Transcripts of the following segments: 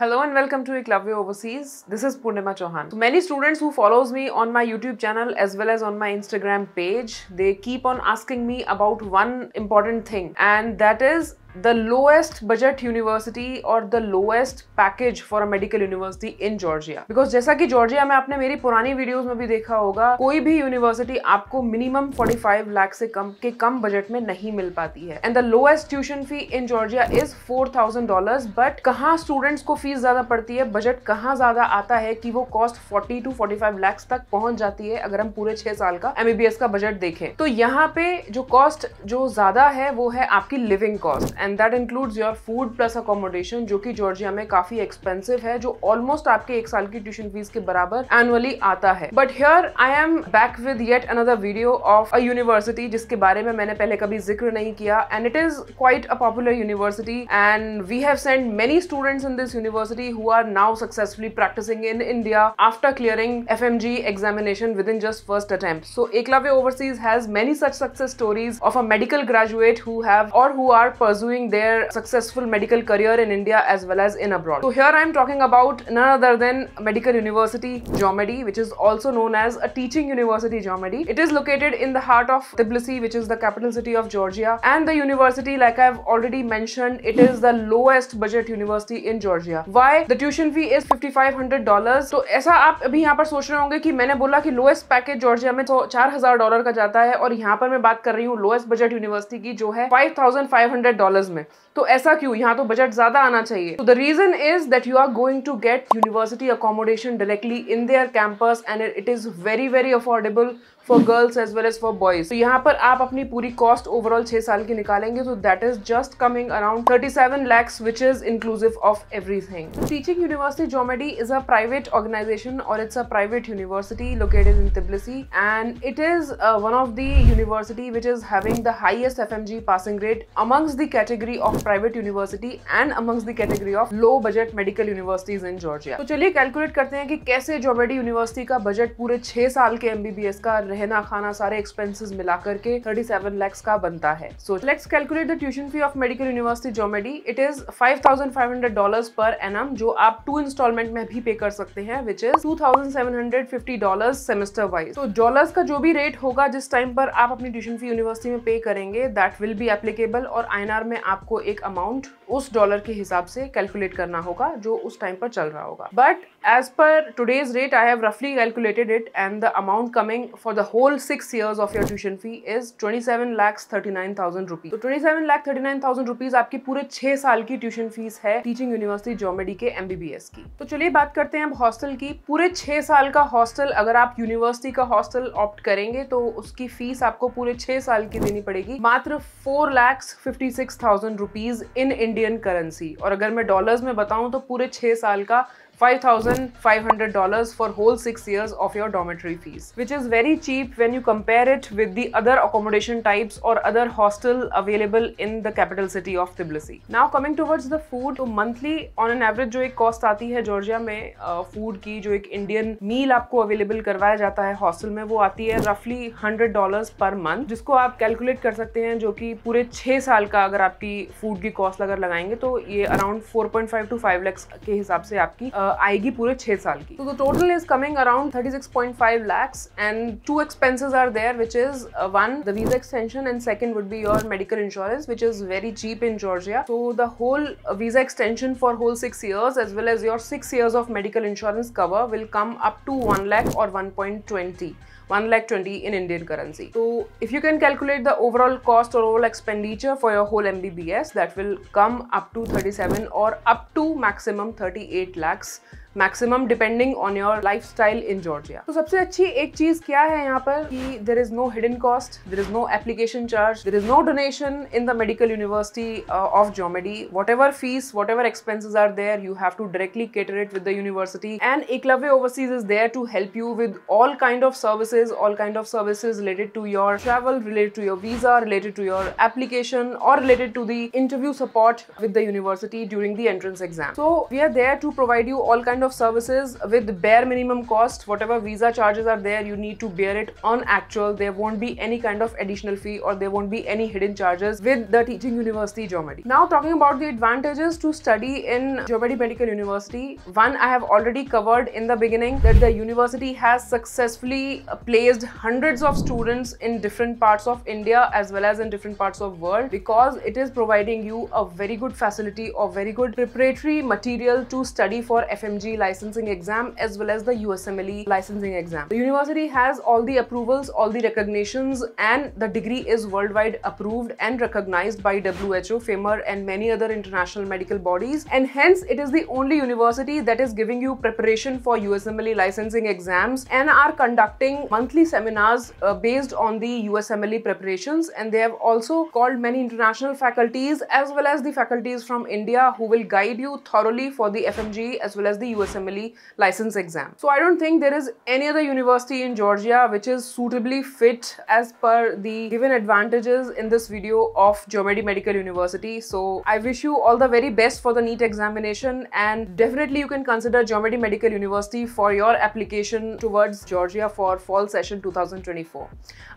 Hello and welcome to Eklavya Overseas. This is Purnima Chauhan. So many students who follows me on my YouTube channel as well as on my Instagram page, they keep on asking me about one important thing and that is the lowest budget university और the lowest package for a medical university in Georgia because जैसा कि Georgia में आपने मेरी पुरानी videos में भी देखा होगा, कोई भी यूनिवर्सिटी आपको मिनिमम 45 लाख से कम, के कम बजट में नहीं मिल पाती है. And the lowest tuition fee in Georgia is four thousand dollar but कहाँ स्टूडेंट्स को फ़ीस ज़्यादा पड़ती है? बजट कहाँ ज़्यादा आता है कि वो cost forty two forty five lakhs तक पहुँच जाती है अगर हम पूरे छह साल का एमबीबीएस का बजट देखें? तो यहाँ पे जो कॉस्ट जो ज़्यादा है वो है आपकी living cost and that includes your food plus accommodation जो कि जॉर्जिया में काफ़ी एक्सपेंसिव है, जो ऑलमोस्ट आपके एक साल की ट्यूशन फ़ीस के बराबर एनुअली आता है but here I am back with yet another video of a university जिसके बारे में मैंने पहले कभी ज़िक्र नहीं किया and it is quite a popular university and we have send many students in this university who are now successfully practising in India after clearing FMG examination within just first attempt. So Eklavya Overseas has many such success stories of a medical graduate who have or who are pursuing their their successful medical career in India as well as in abroad. So here I am talking about none other than Medical University Jomedi which is also known as a teaching university Jomedi. It is located in the heart of Tbilisi which is the capital city of Georgia and the university like I've already mentioned it is the lowest budget university in Georgia. Why? The tuition fee is $5,500 तो ऐसा आप अभी यहाँ पर सोच रहे होंगे कि मैंने बोला कि लोएस्ट पैकेज जॉर्जिया में तो चार हजार डॉलर का जाता है और यहाँ पर मैं बात कर रही हूँ लोएस्ट बजट यूनिवर्सिटी की जो है five thousand five hundred dollar में। तो ऐसा क्यों? यहाँ तो बजट ज़्यादा आना चाहिए। तो the reason is that you are going to get university accommodation directly in there campus and it is very very affordable for girls as well as for boys तो यहाँ पर आप अपनी पूरी कॉस्ट ओवरऑल छह साल की निकालेंगे। तो that is just coming around thirty seven lakhs which is inclusive of everything teaching university Geomedi is a private organisation और it's a private university located in Tbilisi and it is one of the university which is having the highest F M G passing rate amongst the category of private university and amongst the category of low budget medical universities in Georgia तो चलिए calculate करते हैं कि कैसे जोमेडी university का budget पूरे छह साल के एमबीबीएस का रहना खाना सारे एक्सपेंसेस मिला करके 37 लैक्स का बनता है। So let's calculate the tuition fee of medical university Geomedi it is 5500 dollars per annum जो आप टू इंस्टॉलमेंट में भी पे कर सकते हैं which is 2750 dollars semester wise तो डॉलर्स का जो भी रेट होगा जिस टाइम पर आप अपनी ट्यूशन फ़ी यूनिवर्सिटी में पे करेंगे दैट विल बी एप्लीकेबल और आईएनआर में आपको एक अमाउंट उस डॉलर के हिसाब से कैलकुलेट करना होगा जो उस टाइम पर चल रहा होगा। But as per today's rate I have रफली calculated it and the amount coming for the whole six years of your tuition fee is 27 lakhs 39,000 rupees. तो 27 लाख 39,000 रुपीज़ आपकी पूरे छह साल की ट्यूशन फ़ीस है टीचिंग यूनिवर्सिटी जोमेडी के MBBS की। तो चलिए बात करते हैं अब हॉस्टल की। पूरे छह साल का हॉस्टल अगर आप यूनिवर्सिटी का हॉस्टल ऑप्ट करेंगे तो उसकी फ़ीस आपको पूरे छह साल की देनी पड़ेगी। मात्र four lakhs fifty six thousand rupees in Indian currency और अगर मैं डॉलर्स में बताऊँ तो पूरे छः साल का $5,500 for whole six years of your dormitory fees, which is very cheap when you compare it with the other accommodation types or other hostel available in the capital city of Tbilisi. Now coming towards the food, तो monthly on an average जो एक cost आती है Georgia में uh, की जो एक Indian मील आपको अवेलेबल करवाया जाता है हॉस्टल में वो आती है रफली हंड्रेड डॉलर पर मंथ जिसको आप कैलकुलेट कर सकते हैं जो कि पूरे छह साल का अगर आपकी फ़ूड की कॉस्ट अगर लगाएँगे तो ये अराउंड 4.5 टू 5 लैक्स के हिसाब से आपकी uh, आएगी पूरे छः साल की। तो total is coming around thirty six point five lakhs and two expenses are there which is one the visa extension and second would be your medical insurance which is very cheap in Georgia so the whole visa extension for whole six years as well as your six years of medical insurance cover will come up to one lakh और one point twenty 1 lakh 20 in Indian currency. So if you can calculate the overall cost or overall expenditure for your whole MBBS that will come up to 37 or up to maximum 38 lakhs maximum depending on your lifestyle in Georgia तो सबसे अच्छी एक चीज क्या है यहाँ पर कि there is no hidden cost there is no application charge there is no donation in the medical university of Geomedi whatever fees whatever expenses are there you have to directly cater it with the university and Eklavya Overseas is there to help you with all kind of services all kind of services related to your travel related to your visa related to your application or related to the interview support with the university during the entrance exam so we are there to provide you all kind kind of services with bare minimum cost. Whatever visa charges are there, you need to bear it on actual. There won't be any kind of additional fee or there won't be any hidden charges with the teaching university Geomedi. Now talking about the advantages to study in Geomedi Medical University. One, I have already covered in the beginning that the university has successfully placed hundreds of students in different parts of India as well as in different parts of world because it is providing you a very good facility or very good preparatory material to study for FMG licensing exam as well as the USMLE licensing exam. The university has all the approvals, all the recognitions and the degree is worldwide approved and recognized by WHO, FAMR and many other international medical bodies. And hence it is the only university that is giving you preparation for USMLE licensing exams and are conducting monthly seminars uh, based on the USMLE preparations. And they have also called many international faculties as well as the faculties from India who will guide you thoroughly for the FMG as well as the USMLE license exam. So I don't think there is any other university in Georgia which is suitably fit as per the given advantages in this video of Geomedi Medical University. So I wish you all the very best for the NEET examination and definitely you can consider Geomedi Medical University for your application towards Georgia for fall session 2024.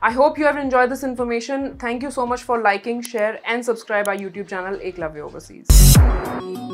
I hope you have enjoyed this information. Thank you so much for liking, share and subscribe our YouTube channel Eklavya Overseas.